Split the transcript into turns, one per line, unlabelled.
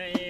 Hare